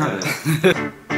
对嘿嘿